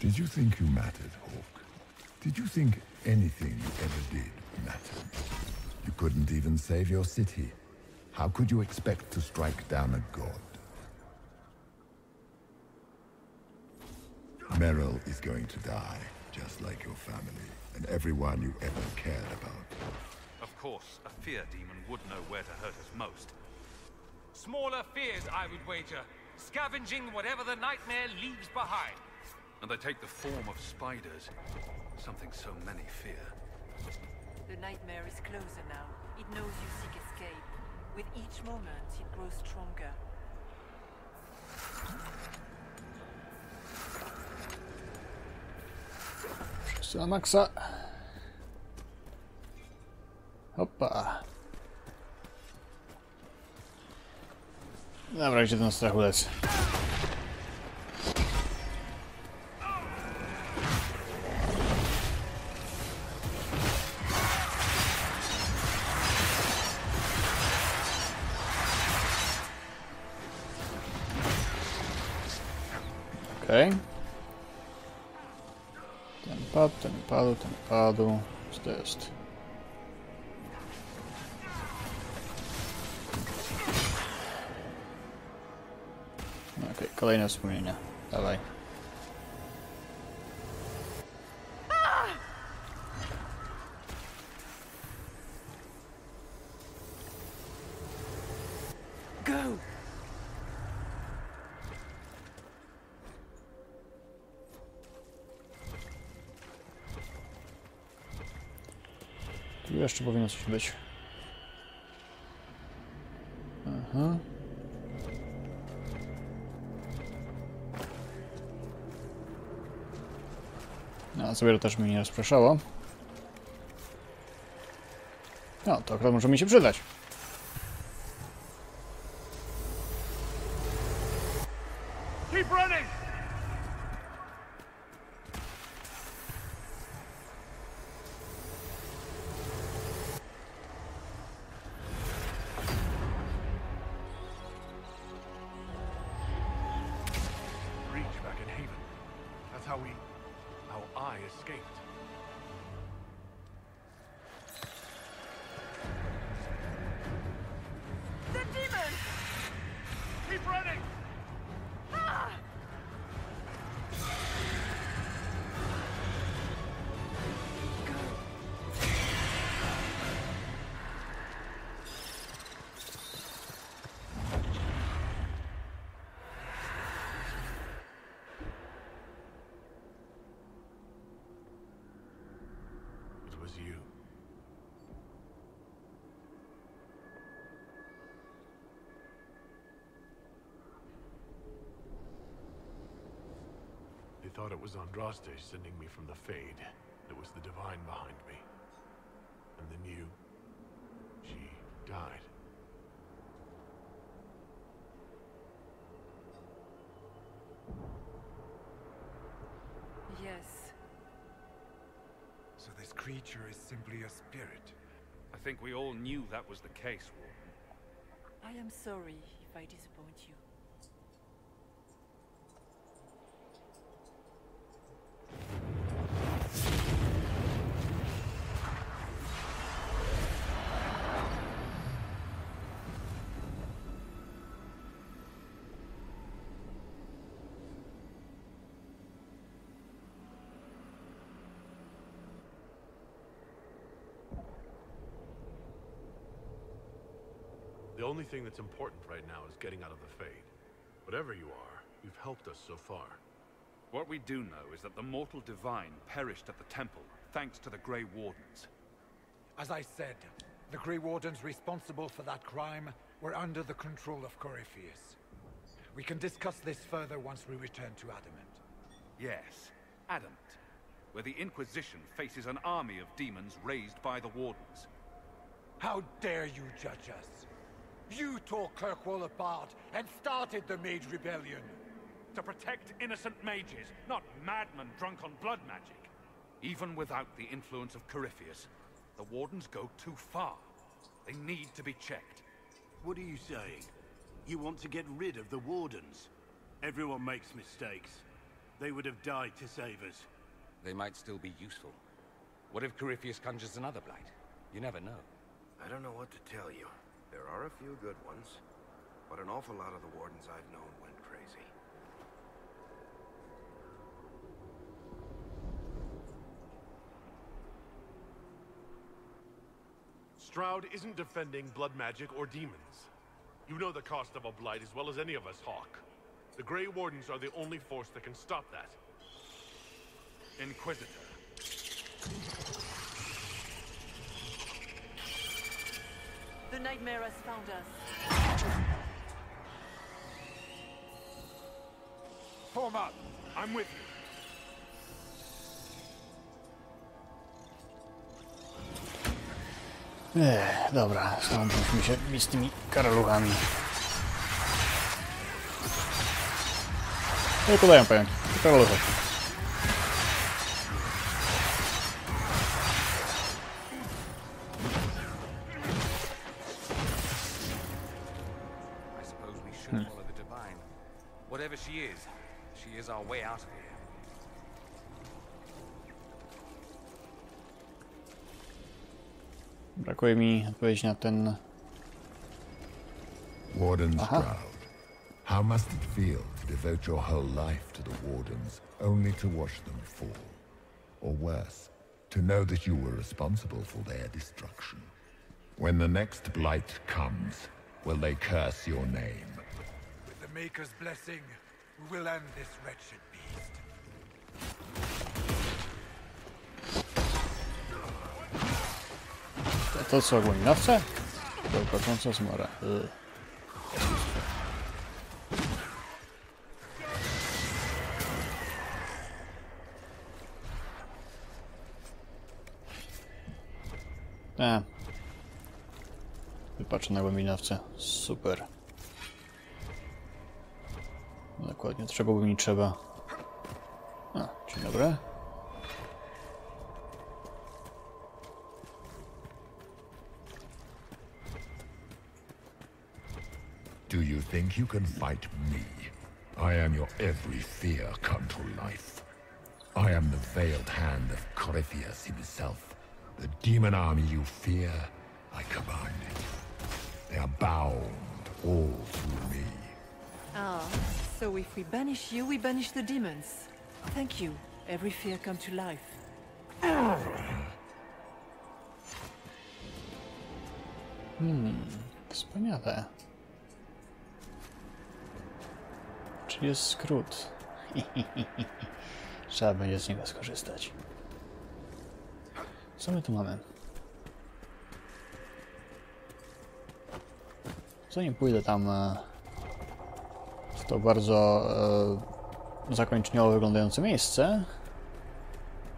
Did you think you mattered, Hawk? Did you think anything you ever did mattered? You couldn't even save your city. How could you expect to strike down a god? Meryl is going to die, just like your family, and everyone you ever cared about. Of course, a fear demon would know where to hurt us most. Smaller fears, I would wager. Scavenging whatever the nightmare leaves behind. And they take the form of spiders. Something so many fear. The nightmare is closer now. It knows you seek escape. With each moment, it grows stronger. Wszyscy na maksa. Hopa. Dobra, gdzie ten strachu lecę? Padł, ten padł. Co to jest? Okej, okay, kolejne wspomnienia. Dawaj. Go! Tu jeszcze powinno coś być. Aha. No, sobie też mi nie rozpraszało. No, to akurat może mi się przydać. Thought it was Andraste sending me from the Fade. It was the Divine behind me. And then you... She died. Yes. So this creature is simply a spirit. I think we all knew that was the case, Warden. I am sorry if I disappoint you. The only thing that's important right now is getting out of the Fade. Whatever you are, you've helped us so far. What we do know is that the mortal divine perished at the temple, thanks to the Grey Wardens. As I said, the Grey Wardens responsible for that crime were under the control of Corypheus. We can discuss this further once we return to Adamant. Yes, Adamant, where the Inquisition faces an army of demons raised by the Wardens. How dare you judge us? You tore Kirkwall apart and started the Mage Rebellion. To protect innocent mages, not madmen drunk on blood magic. Even without the influence of Corypheus, the Wardens go too far. They need to be checked. What are you saying? You want to get rid of the Wardens? Everyone makes mistakes. They would have died to save us. They might still be useful. What if Corypheus conjures another blight? You never know. I don't know what to tell you. There are a few good ones, but an awful lot of the wardens I've known went crazy. Stroud isn't defending blood magic or demons. You know the cost of a blight as well as any of us, Hawk. The Grey Wardens are the only force that can stop that. Inquisitor. The nightmare has found us. Form up. I'm with you. Ech, dobra, stądśmy się z tymi karaluchami. Nie podają pająki, karaluchy. Brakuje mi odpowiedzi na ten... Warden Aha. Stroud, how must it feel to devote your whole life to the Wardens, only to watch them fall? Or worse, to know that you were responsible for their destruction? When the next blight comes, will they curse your name? With the Maker's blessing, we will end this wretched To, co, ogólnowce? Bełkocąca zmora. Ugh. E. Wypatrzę na głębinowce. Super. Dokładnie, trzeba by mi trzeba. A, dzień dobry. Think you can fight me? I am your every fear come to life. I am the veiled hand of Corypheus himself. The demon army you fear, I command it. They are bound all through me. Ah, so if we banish you, we banish the demons. Thank you. Every fear come to life. Hmm. Wspaniale. Jest skrót? Trzeba będzie z niego skorzystać. Co my tu mamy? Zanim pójdę tam e, w to bardzo e, zakończeniowo wyglądające miejsce,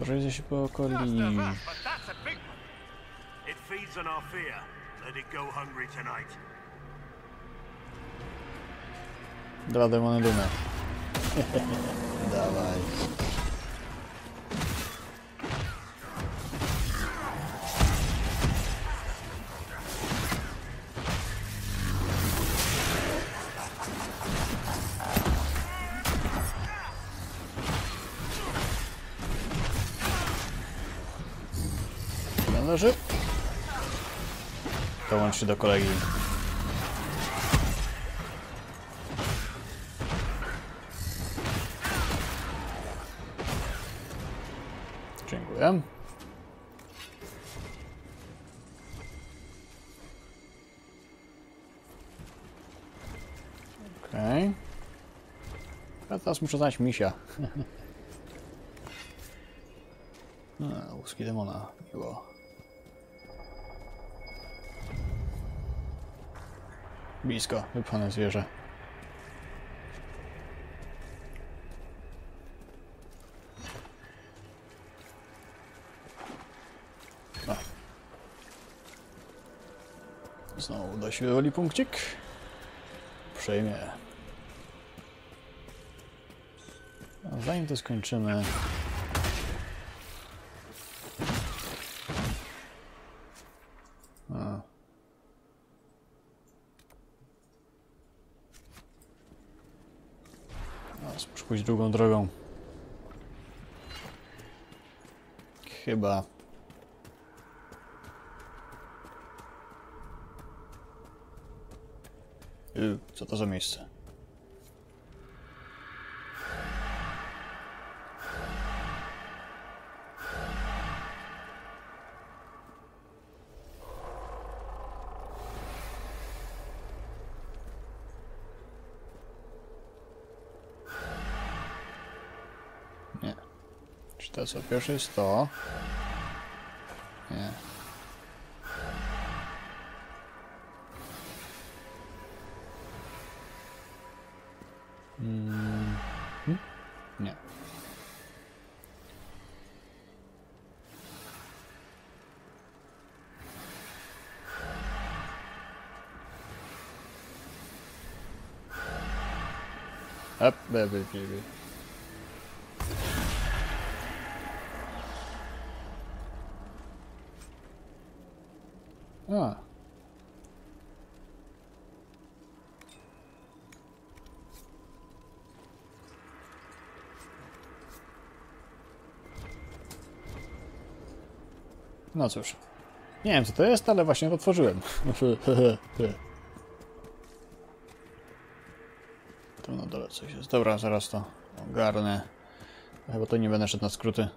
rozejrzę się po okolicy. but that's a big one. It feeds on our fear. Let it go hungry tonight. Dwa demony dumy. Dawaj. Dołącz się do kolegi. Teraz muszę znaleźć misia. A, łuski demona. Miło. Blisko, wypchane zwierzę. Znowu dość wywoli punkcik. Przejmie. zanim to skończymy... A. Teraz muszę pójść drugą drogą. Chyba. Y, co to za miejsce? Co pierwsze jest to? Nie. Mm. hm? Nie. Up, baby, baby. No cóż. Nie wiem co to jest, ale właśnie otworzyłem. Tu na dole coś jest. Dobra, zaraz to ogarnę. Chyba to nie będę szedł na skróty.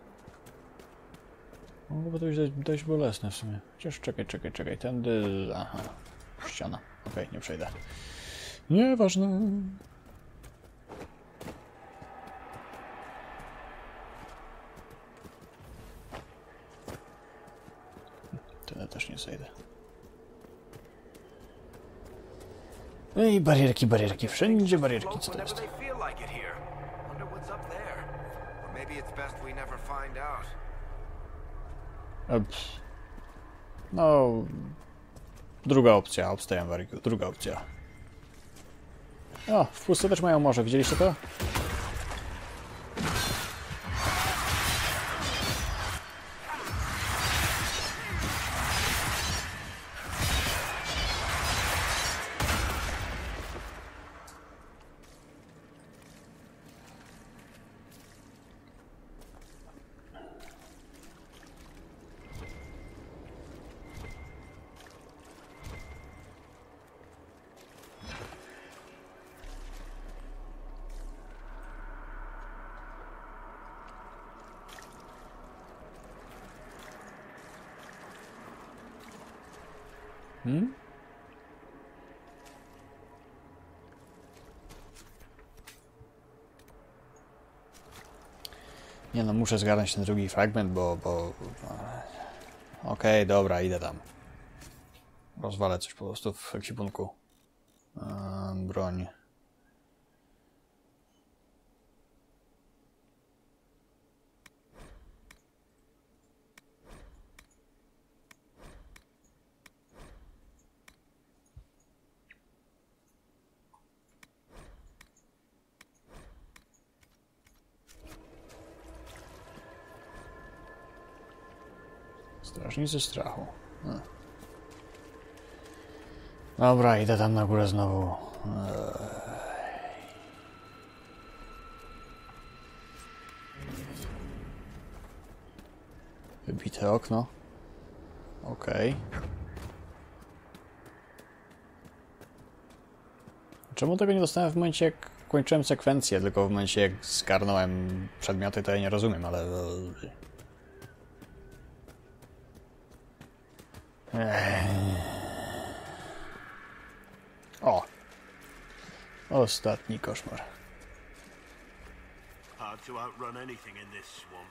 Mogłoby to być dość, dość bolesne w sumie. Chociaż czekaj, czekaj, czekaj. Tędy... Aha. Ściana. Okej, nie przejdę. Nieważne. Tyle też nie zejdę. Ej, barierki, barierki. Wszędzie barierki. Co to jest? they feel like it here. Wonder what's up there. Or maybe it's best we never find out. Pff. No... Druga opcja. Wariku. Druga opcja. O, w pustce też mają morze. Widzieliście to? Nie no, muszę zgarnąć ten drugi fragment, bo... bo... Okej, dobra, idę tam. Rozwalę coś po prostu w ekwipunku. Ehm, broń. Strażnicy strachu. A. Dobra, idę tam na górę znowu. Wybite okno. Okej. Czemu tego nie dostałem w momencie, jak kończyłem sekwencję, tylko w momencie, jak zgarnąłem przedmioty, to ja nie rozumiem, ale... O! Ostatni koszmar. Hard to outrun anything in this swamp.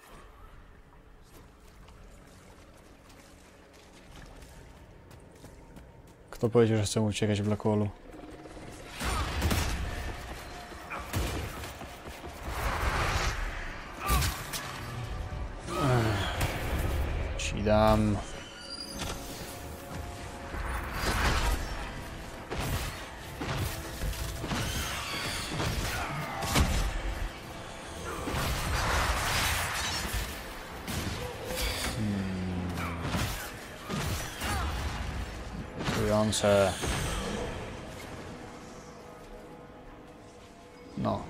Kto powiedział, że chcę uciekać w Blackwallu? Ci dam. kurczę. No.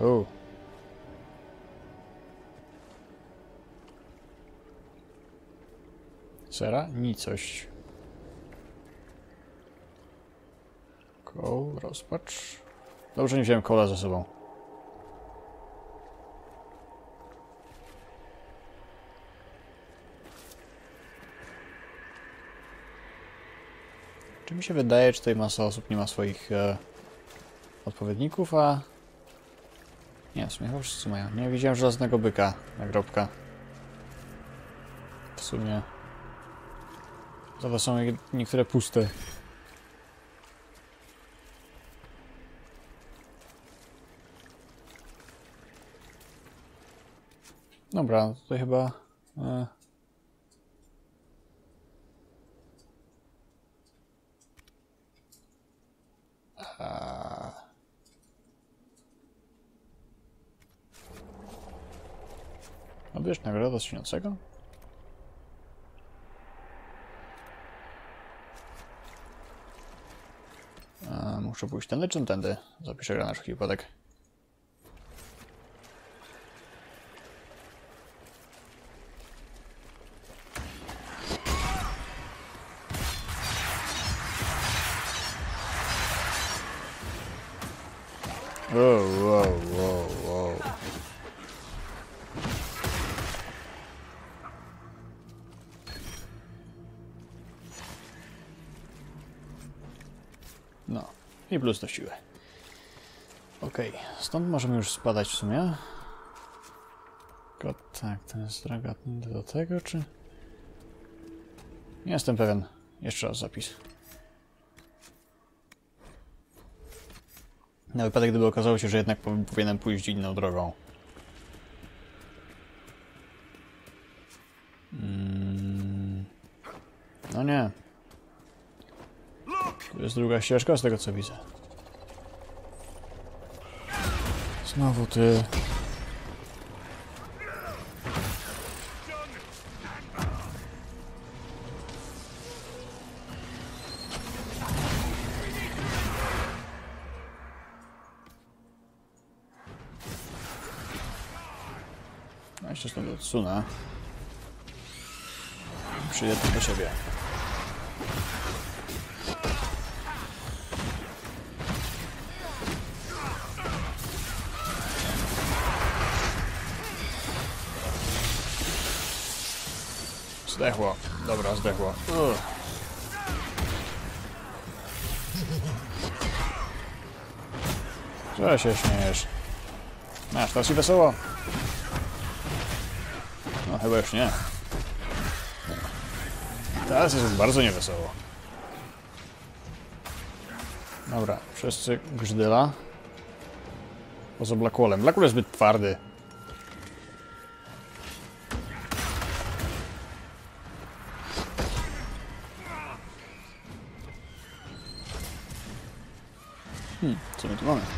O. Czera? Nicość. Koł, rozpacz. Dobrze, nie wziąłem kola ze sobą. Czy mi się wydaje, czy tutaj masa osób nie ma swoich e, odpowiedników, a... Nie, w sumie chyba wszyscy mają. Nie widziałem żelaznego byka, nagrobka. W sumie... Zobacz, są niektóre puste. Dobra, tutaj chyba... E... Odbierz nagrodę z śniącego? A, muszę pójść tędy czy tędy? Zapiszę grę na wszelki i plus do siły. Okej, stąd możemy już spadać w sumie. Tylko tak, ten jest dragatny do tego, czy... Nie jestem pewien. Jeszcze raz zapis. Na wypadek, gdyby okazało się, że jednak powi- powinienem pójść inną drogą. Mm. No nie. Tu jest druga ścieżka, z tego co widzę. Znowu ty. Ja się stąd odsunę. Przyjdę tu do siebie. Zdechło. Dobra, zdechło. Ugh. Co się śmiejesz? Masz, teraz ci wesoło? No chyba już nie. Teraz jest bardzo niewesoło. Dobra, wszyscy grzdyla. Poza Blackwallem. Blackwall jest zbyt twardy. Co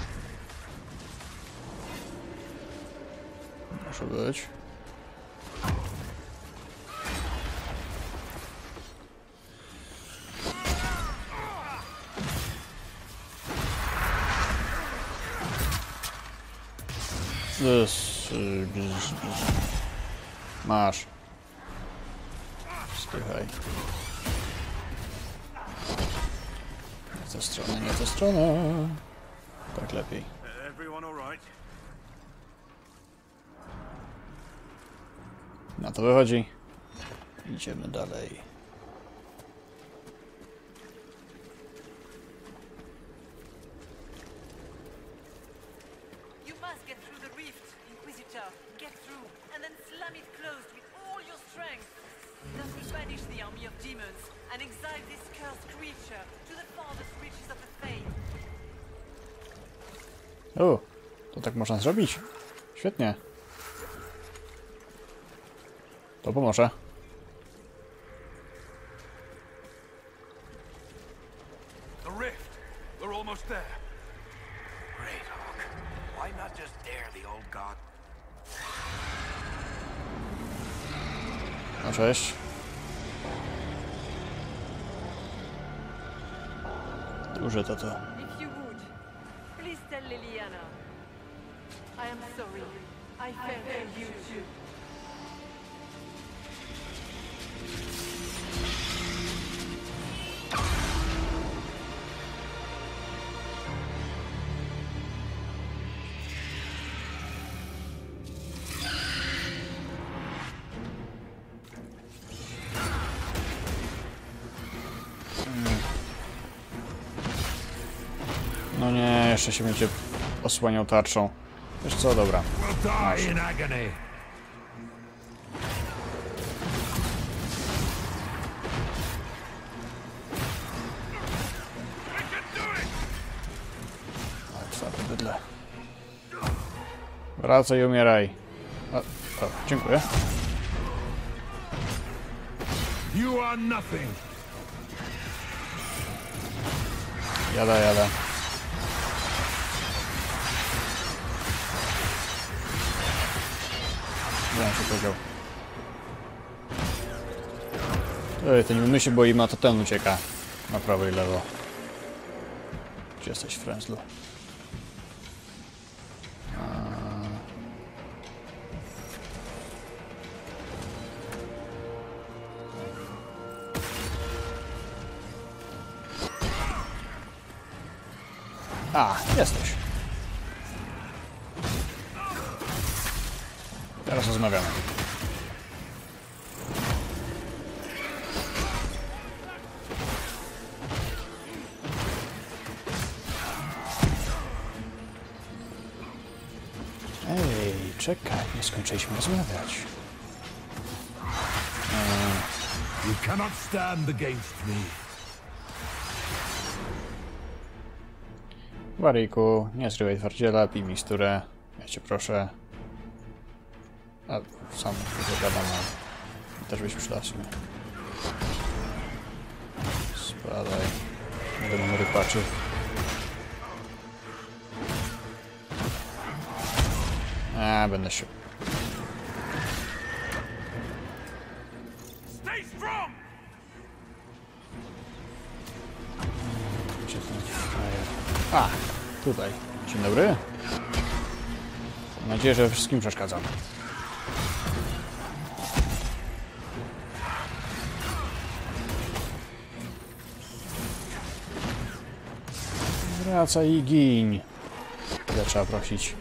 farthest reaches of the Fane. O, to tak można zrobić. Świetnie. Old god? No cześć. Duże to to. I am sorry. I failed you too. Jeszcze się będzie osłaniał tarczą. Wiesz co, dobra. Twarde bydle. Wracaj i umieraj. O, o, dziękuję. You are nothing. Jada, jada. On się podział? Ej, ten my się boimy, a to ten ucieka. Na prawo i lewo. Gdzie jesteś, Frenzlu? A, jesteś. Teraz rozmawiamy. Ej, czekaj, nie skończyliśmy rozmawiać. You cannot stand against me. Wariku, nie zrywaj twardziela, pij miksturę. Ja cię proszę. Sam dużo gadam, a też byś przydał sumie. Spadaj. Nie będę rypaczył. A, będę się... A, tutaj. Dzień dobry. Mam nadzieję, że wszystkim przeszkadzam. Wracaj i gin. Tyle trzeba prosić.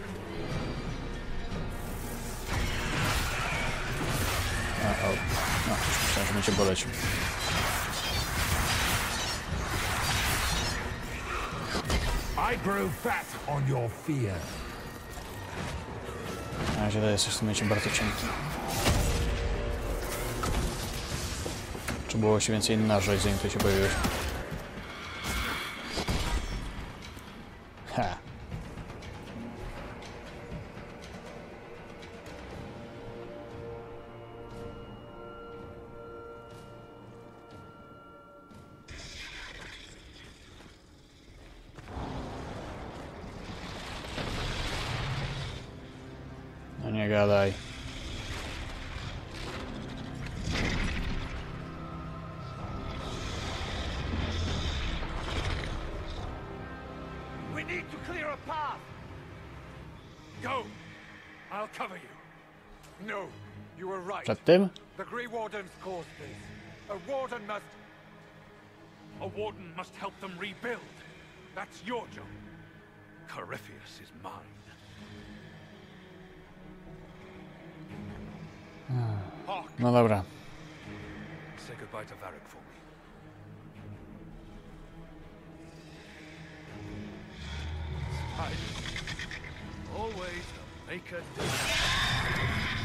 A, o. No, już myślałem, że będzie boleć. I grow fat on your fear. Na razie jest w tym momencie bardzo cienki. Czy było się więcej narzeć, zanim to się pojawiłeś? Need to clear a path! Go! I'll cover you. No, you were right. Przed tym? The Grey Wardens caused this. A Warden must... A warden must help them rebuild. That's your job. Corypheus is mine. No dobra. say goodbye to Varric for me. Always make a difference.